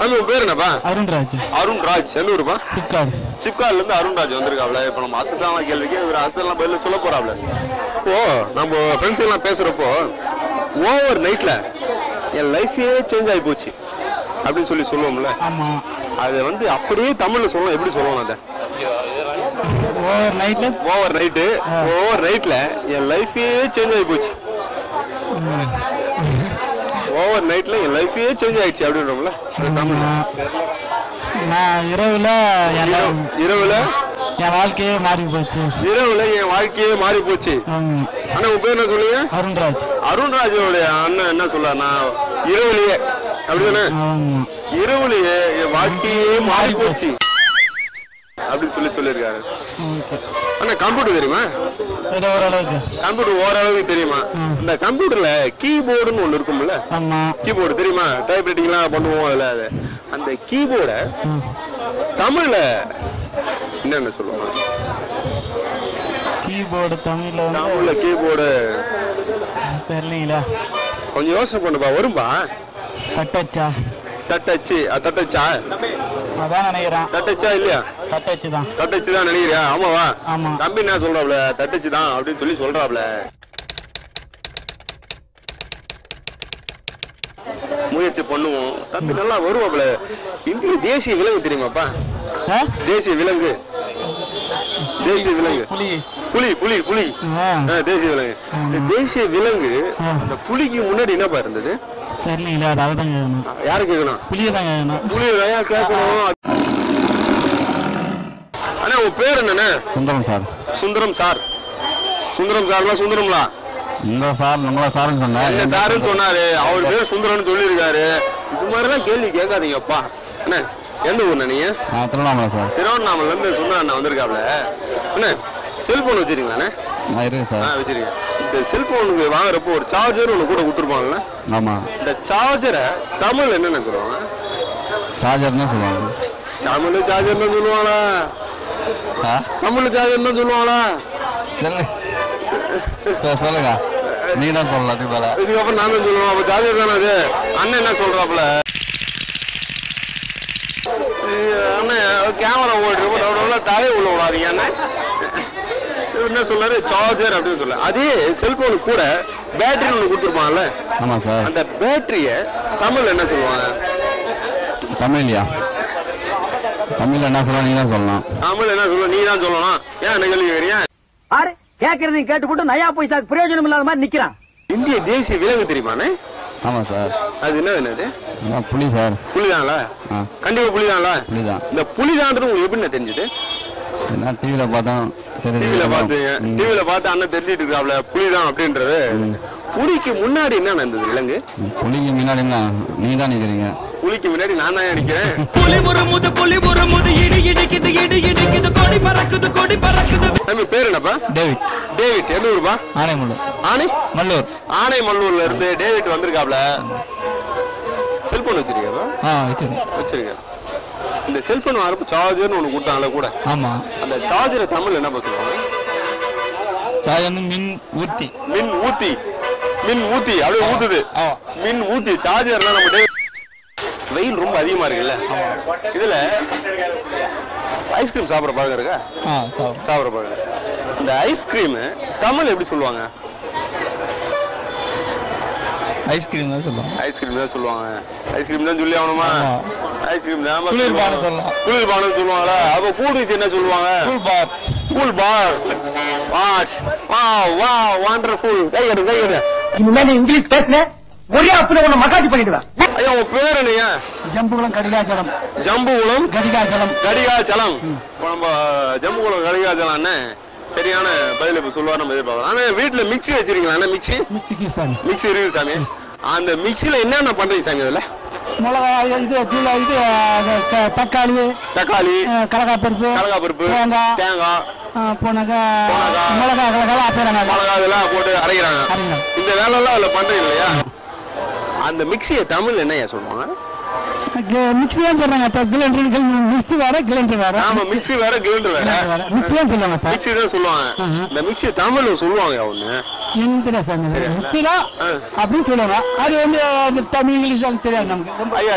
தம்பி பேர் என்னப்பா? அருண்ராஜ். அருண் ராஜ் எந்த ஊருப்பா? ஃப்ளிப்கார்ட் சிப்கார்ட்ல இருந்து அருண் ராஜ் வந்திருக்காப்ல. இப்போ நம்ம அசத்தான கேள்விக்கு இவர் அசத்தெல்லாம் பதில் சொல்ல போறாப்ல. இப்போ நம்ம ஃப்ரெண்ட்ஸ் எல்லாம் பேசுறப்போ ஓவர் நைட்ல என் லைஃபே சேஞ்ச் ஆகி போச்சு. அப்படின்னு சொல்லி சொல்லுவோம்ல. அதை வந்து அப்படியே தமிழ்ல சொல்லணும். எப்படி சொல்லணும் அதை? ஓவர் நைட்டில் ஓவர் நைட்டு ஓவர் நைட்ல என் லைஃபே சேஞ்ச் ஆகி போச்சு. நைட்ல என் லைஃபே சேஞ்ச் ஆயிடுச்சு அப்படின்றோம்ல? தமிழ் நான் இரவில் இரவுல? என் வாழ்க்கையே மாறி போச்சு. இரவுல என் வாழ்க்கையே மாறி போச்சு. அண்ணா உங்க பேர் என்ன சொல்லுங்க? அருண்ராஜ். அருண்ராஜோடைய அண்ணன் என்ன சொல்றாருன்னா இரவுலயே. அப்படிதானே? இரவுலயே என் வாழ்க்கையே மாறி போச்சு. அப்படின்னு சொல்லி சொல்லியிருக்காரு. அண்ணா கம்ப்யூட்டர் தெரியுமா? ஏதோ ஓரளவுக்கு. கம்ப்யூட்டர் ஓரளவுக்கு தெரியுமா? இந்த கம்ப்யூட்டர்ல கீபோர்டுன்னு ஒண்ணு இருக்கும்ல கீபோர்டு தெரியுமா? டைப் ரைட்டிங்லாம் பண்ணுவோம் அதுல. அது அந்த கீபோர்டை தமிழ்ல என்னென்ன சொல்லுவாங்க கீபோர்டு தமிழில் தமிழ்ல கீபோர்டு தெரியலீங்களா? கொஞ்சம் யோசனை பண்ணுப்பா. வரும்பா. தட்டச்சா? தட்டச்சு. தட்டச்சா? அதான் நினைக்கிறேன். தட்டச்சா இல்லையா? தட்டச்சு தான். தட்டச்சு தான் நினைக்கிறியா? ஆமாவா? ஆமா. தம்பி என்ன சொல்றாப்ல? தட்டச்சு தான் அப்படின்னு சொல்லி சொல்றாப்ல. முயற்சி பண்ணுவோம். தம்பி நல்லா வருவாப்ல. இந்திய தேசிய விலங்கு தெரியுமாப்பா? தேசிய விலங்கு. தேசிய விலங்கு. புலி. புலி புலி தேசிய விலங்கு. இந்த தேசிய விலங்கு ஆ. அந்த புலிக்கு முன்னாடி என்னப்பா இருந்தது? யாரு கேட்கணும்? புளியை தான் கேட்கணும். அண்ணா உன் பேர் என்னண்ணே? சுந்தரம் சார். சுந்தரம் சார். சுந்தரம் சார்லா சுந்தரம்லா? இந்த சார் நம்மளா சார்னு என்ன சொன்னேன் சாருன்னு சொன்னாரு. அவர் பேர் சுந்தரம்னு சொல்லியிருக்காரு. இது மாதிரிலாம் கேள்வி கேட்காதீங்கப்பா. என்ன எந்த ஊர்ண்ணா நீங்க? நான் திருவண்ணாமலை சார். திருவண்ணாமலைல இருந்து சுந்தர அண்ணா வந்திருக்காப்ல என்ன செல்போன் வச்சிருக்கீங்களாண்ணே இருக்கு ஆ சார் வச்சிருக்கேன். இந்த செல்போனுக்கு வாங்குறப்போ ஒரு சார்ஜர் ஒன்று கூட கொடுத்துருப்பாங்கல்ல? ஆமாம் இந்த சார்ஜரை தமிழ் என்னென்ன சொல்லுவாங்க? சார்ஜர் தான் சொல்லுவாங்க. தமிழ் சார்ஜர் தான் சொல்லுவாங்களா? ஆ தமிழ் சார்ஜர் தான் சொல்லுவாங்களா? சொல்லுங்க. நீ தான் சொல்லலாம் அதுக்கு மேலே இதுக்கப்புறம் நான் தான் சொல்லுவேன். அப்போ சார்ஜர் தானே அது? அண்ணன் என்ன சொல்றாப்புல? இது அண்ணன் கேமரா ஓடுறப்போ டவுன் தலையை உள்ள விடாதீங்க அண்ணன். என்ன சொல்றாரு சார்ஜர் அப்படின்னு சொல்ல. அதே செல்போனுக்கு கூட பேட்டரி ஒன்று கொடுத்துருப்பாங்கல்ல? ஆமாம் சார் அந்த பேட்டரியை தமிழ் என்ன சொல்லுவாங்க? தமிழ்லையா? தமிழில் என்ன சொல்லலாம் நீ தான் சொல்லலாம் தமிழ் என்ன சொல்லுவோம் நீ தான் சொல்லணும். ஏன் என்ன கேள்வி கேட்குறீங்க ஆறு கேக்குறதையும் கேட்டு போட்டு நயா பைசாக்கு பிரயோஜனம் இல்லாத மாதிரி நிக்கிறான். இந்திய தேசிய விலங்கு தெரியுமாண்ணே ஆமாம் சார். அது என்ன என்னது? புலி சார். புலிதான்ல? கண்டிப்பா புலிதான்ல? புலி தான் இந்த புலிதான்றது உங்களுக்கு எப்படி தெரிஞ்சது? என்ன டிவியில் பார்த்தோம் டிவில தெரியுது. டிவில பார்த்து அண்ணன் தெரிஞ்சிட்டு இருக்காப்ல புலிதான் அப்படின்றது. புலிக்கு முன்னாடி என்ன நடந்தது விலங்கு? புலிக்கு முன்னாடி என்ன? நீ தான் நிற்கிறீங்க புலிக்கு முன்னாடி நான் தான் நிக்கிறேன் புலி முறுமுது புலி முறுமுது இடி இடிக்குது இடி இடிக்குது கொடி பறக்குது கொடி பறக்குது. தம்பி பேர் என்னப்பா? டேவிட். டேவிட் எந்த ஊருப்பா? ஆனைமல்லூர். ஆனை? மல்லூர். ஆனைமல்லூர்ல இருந்து டேவிட் வந்திருக்காப்ல. செல்போன் வச்சிருக்கா ஆ வச்சிருக்கேன். வச்சிருக்கேன். இந்த செல்போன் வரப்போ சார்ஜர்னு ஒன்று கொடுத்தாங்கல்ல கூட. ஆமாம் அந்த சார்ஜரை தமிழ் என்ன சொல்லுவாங்க? வந்து மின் ஊர்த்தி மின் ஊத்தி. மின் ஊத்தி அப்படியே ஊத்துது. மின் ஊத்தி சார்ஜர்லாம் நம்ம டே- வெயில் ரொம்ப அதிகமா இருக்குல்ல? இதுல ஐஸ்கிரீம் சாப்பிட்ற பழக்கம் இருக்கா? சாப்பிட்ற பழக்கம் இந்த ஐஸ்கிரீம் தமிழ் எப்படி சொல்லுவாங்க? ஐஸ்கிரீம் தான் சொல்லுவோம் ஐஸ்கிரீம் தான் சொல்லுவாங்க. ஐஸ்கிரீம் தான் சொல்லி ஆகணுமா. ஐஸ்கிரீம் தான் குளிர்பானம் சொல்லலாம். குளிர்பானம் சொல்லுவாங்களா அப்போ கூடுச்சு என்ன சொல்லுவாங்க? Cool bar cool bar wash வா வா வண்டர்ஃபுல் கை எடு கை எடு இனிமே நீ இங்கிலீஷ் பேசுன ஒரே அப்படி உன்னை மக்காட்டி பண்ணிடுவேன் ஐயா உன் பேர் என்னையா ஜம்புகுளம் கடிகாச்சலம் ஜம்புகுளம் கடிகாச்சலம் கடிகாச்சலம் இப்போ நம்ம ஜம்புகுளம் கடிகாச்சலம் அண்ணன் சரியான பதில் இப்போ சொல்லுவார் நம்ம எதிர்பார்க்கலாம். ஆனால் வீட்டில் மிக்ஸி வச்சிருக்கீங்களா மிக்ஸி மிக்சிக்கு சாமி. மிக்ஸி இருக்குது சாமி. அந்த மிக்ஸியில் என்னென்ன பண்ணுறீங்க சாமி அதில்? மிளகா இது தூள இது தக்காளி தக்காளி அஹ், கடலைக்காய் பருப்பு கடலக்காய் பருப்பு தேங்காய் தேங்காய் போனாக்கா மிளகா. மிளகா அப்புறம் மிளகாய் இதெல்லாம் போட்டு அரைக்கிறாங்க. அரைக்கிறாங்க. இந்த வேலைலாம் அதில் பண்ணுறீங்க இல்லையா? அந்த மிக்ஸியை தமிழ் என்னையா சொல்லுவாங்க? தான் சொல்றாங்க கிளைண்டர் மிக்சி வேற கிளைண்டர் வேற. ஆமா மிக்ஸி வேற கிரைண்டர் வேற. மிக்சி தான் சொல்லுவாங்க மிக்ஸி தான் சொல்லுவாங்க. இந்த மிக்ஸி தமிழ்ல சொல்லுவாங்க ஒண்ணு. எந்த சாமி. தான் அப்படின்னு சொல்லுவாங்க. அது வந்து தமிழ் இங்கிலீஷ் தெரியாது நமக்கு. ஐயா